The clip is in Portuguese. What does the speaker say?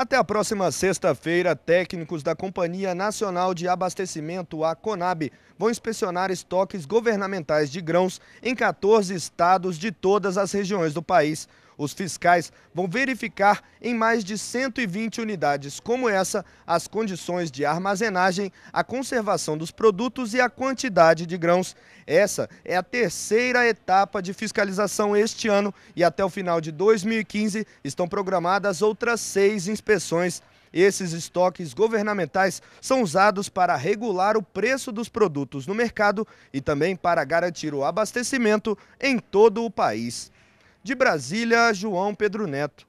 Até a próxima sexta-feira, técnicos da Companhia Nacional de Abastecimento, a CONAB, vão inspecionar estoques governamentais de grãos em 14 estados de todas as regiões do país. Os fiscais vão verificar em mais de 120 unidades como essa as condições de armazenagem, a conservação dos produtos e a quantidade de grãos. Essa é a terceira etapa de fiscalização este ano e até o final de 2015 estão programadas outras seis inspeções. Esses estoques governamentais são usados para regular o preço dos produtos no mercado e também para garantir o abastecimento em todo o país. De Brasília, João Pedro Neto.